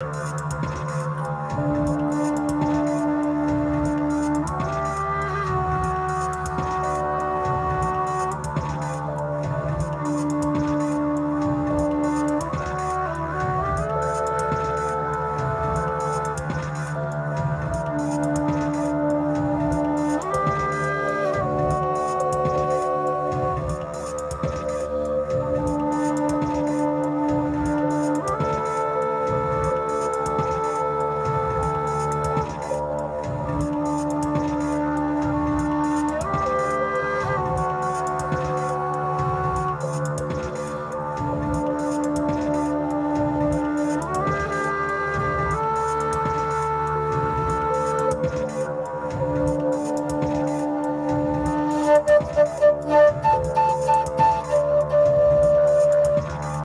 you.